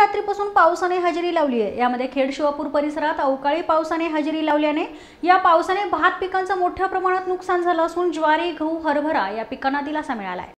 रात्रीपासून पावसाने हजेरी लावली आहे. यामध्ये खेड शिवापूर परिसरात अवकाळी पावसाने हजेरी लावल्याने या पावसाने भात पिकांचं मोठ्या प्रमाणात नुकसान झालं असून ज्वारी गहू हरभरा या पिकांना दिलासा मिळाला आहे